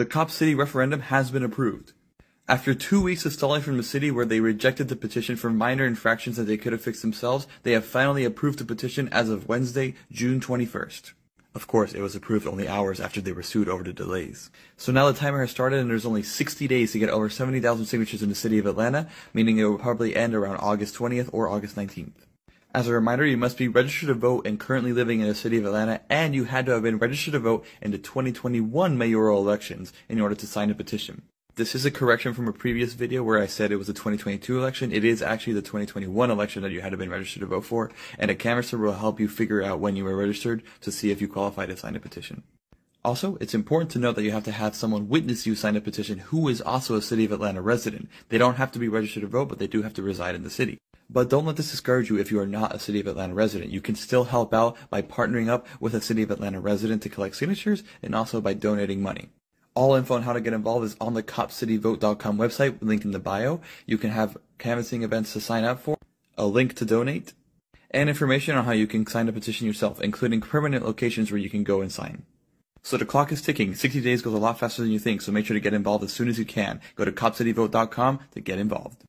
The Cop City referendum has been approved. After two weeks of stalling from the city where they rejected the petition for minor infractions that they could have fixed themselves, they have finally approved the petition as of Wednesday, June 21st. Of course, it was approved only hours after they were sued over the delays. So now the timer has started and there's only 60 days to get over 70,000 signatures in the city of Atlanta, meaning it will probably end around August 20th or August 19th. As a reminder, you must be registered to vote and currently living in the city of Atlanta, and you had to have been registered to vote in the 2021 mayoral elections in order to sign a petition. This is a correction from a previous video where I said it was the 2022 election. It is actually the 2021 election that you had to have been registered to vote for, and a canvasser will help you figure out when you were registered to see if you qualify to sign a petition. Also, it's important to note that you have to have someone witness you sign a petition who is also a City of Atlanta resident. They don't have to be registered to vote, but they do have to reside in the city. But don't let this discourage you if you are not a City of Atlanta resident. You can still help out by partnering up with a City of Atlanta resident to collect signatures and also by donating money. All info on how to get involved is on the copcityvote.com website, link in the bio. You can have canvassing events to sign up for, a link to donate, and information on how you can sign a petition yourself, including permanent locations where you can go and sign. So the clock is ticking. 60 days goes a lot faster than you think, so make sure to get involved as soon as you can. Go to copcityvote.com to get involved.